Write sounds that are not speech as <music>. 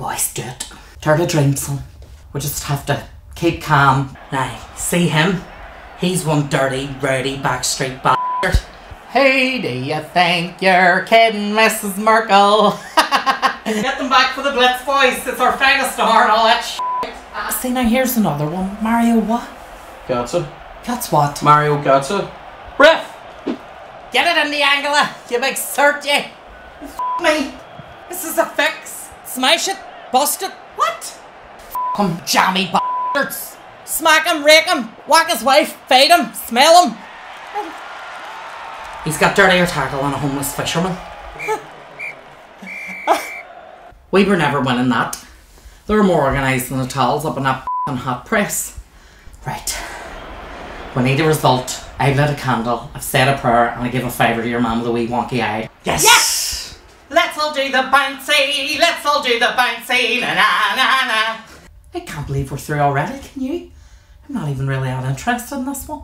boys, do it. Turtle dreams, son. We just have to keep calm. Now, see him? He's one dirty, rowdy backstreet bastard. Who do you think you're kidding, Mrs. Merkel? <laughs> Get them back for the Blitz, boys. It's our finest star and all that shit. Ah, see, now here's another one. Mario what? Gotcha. That's what? Mario Gotcha. Ref! Get it in the angle, you big cert, you! F me! This is a fix! Smash it! It! What? F him, jammy bastards! Smack him, rake him, whack his wife, fade him, smell him! He's got dirtier tackle on a homeless fisherman. <laughs> we were never winning that. They were more organised than the towels up in that hot press. Right. We need a result. I've lit a candle, I've said a prayer, and I give a favour to your mum with a wee wonky eye. Yes! Yes! All do the bouncy, let's all do the bouncy, na na na na. I can't believe we're through already, can you? I'm not even really that interested in this one.